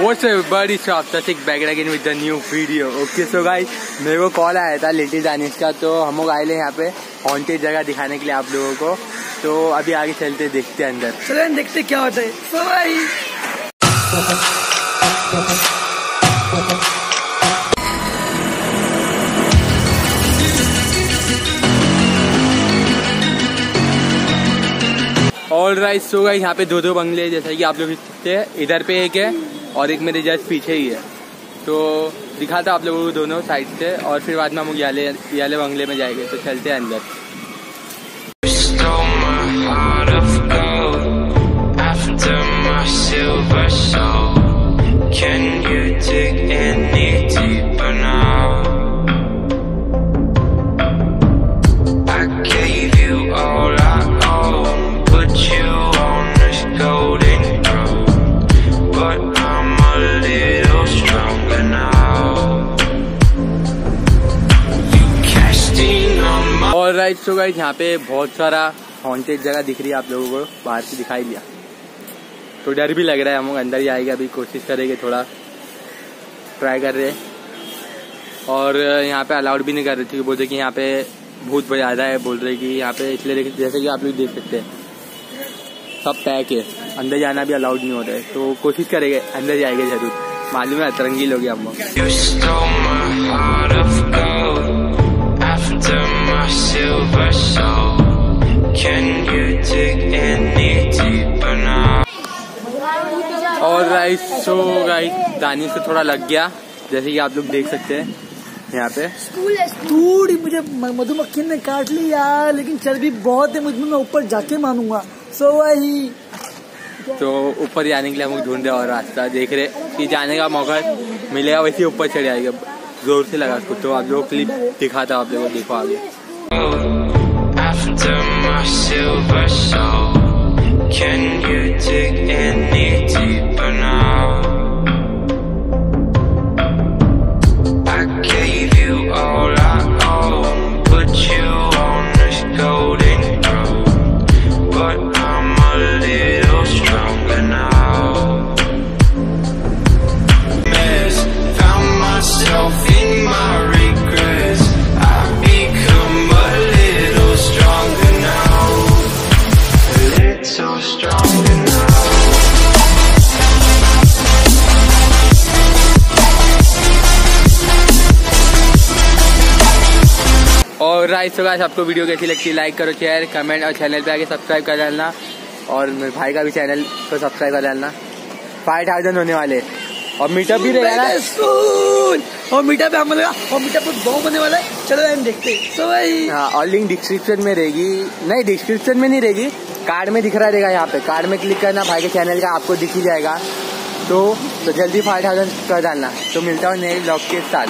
What's buddy so after sick back again with the new video. Okay so guys मेरे को call आया था little Danish का तो हम लोग आए यहाँ पे हॉन्टेड जगह दिखाने के लिए आप लोगों को। तो अभी आगे चलते देखते हैं अंदर। चलो देखते क्या होता है। So भाई ऑल राइट सो गाइस यहाँ पे दो दो बंगले जैसा कि आप लोग सकते हैं। इधर पे एक है और एक मेरे जस्ट पीछे ही है। तो दिखाता आप लोगों को दोनों साइड से और फिर बाद में हम याले याले बंगले में जाएँगे तो चलते हैं अंदर। और राइट सो गाइस यहाँ पे बहुत सारा हॉन्टेड जगह दिख रही है आप लोगों को, बाहर से दिखाई दिया। तो डर भी लग रहा है, हम लोग अंदर ही आएगा, अभी कोशिश करेंगे थोड़ा ट्राई कर रहे हैं। और यहाँ पे अलाउड भी नहीं कर रहे थे, बोलते कि यहाँ पे भूत ज़्यादा है, बोल रहे कि यहाँ पे इसलिए जैसे कि आप लोग देख सकते हैं। सब पैक है, अंदर जाना भी अलाउड नहीं हो रहा है तो कोशिश करेंगे, अंदर जाएँगे ज़रूर। मालूम है, अतरंगी लोग हम लोग। You stole my heart of gold after my silver soul. Can you dig any deeper now? और राइस सो गाइस दानी से थोड़ा लग गया जैसे कि आप लोग देख सकते हैं यहाँ पे। स्कूल थोड़ी मुझे मधुमक्खी ने काट ली यार लेकिन चर्बी बहुत है मुझमें मैं ऊपर जाके मानूँगा। सो वही। तो ऊपर जाने के लिए हम लोग ढूंढ रहे और रास्ता देख रहे कि जाने का मौका मिलेगा वैसे ऊपर चढ़ जाएगा। ज़ोर से लगा उसको तो आप लोग क्लिप दिखा था, आप लोगों देखो आगे. Can you राइस गाइस आपको वीडियो कैसी लगती है लाइक करो शेयर कमेंट और चैनल पे आके सब्सक्राइब कर डालना। और मेरे भाई का भी चैनल को सब्सक्राइब कर डालना। फाइव थाउज़ेंड होने वाले। और मीटअप भी रहेगा ना? सुन और मीठा पे हम लगा और मीठा पे बहुत बनने वाला है। चलो हम देखते हैं। सो हाँ और लिंक डिस्क्रिप्शन में रहेगी। नहीं डिस्क्रिप्शन में नहीं रहेगी। कार्ड में दिख रहा रहेगा यहाँ पे। कार्ड में क्लिक करना भाई के चैनल का आपको दिख ही जाएगा। तो तो जल्दी फाइव थाउज़ेंड कर डालना। तो मिलता हूँ नए ब्लॉग के साथ।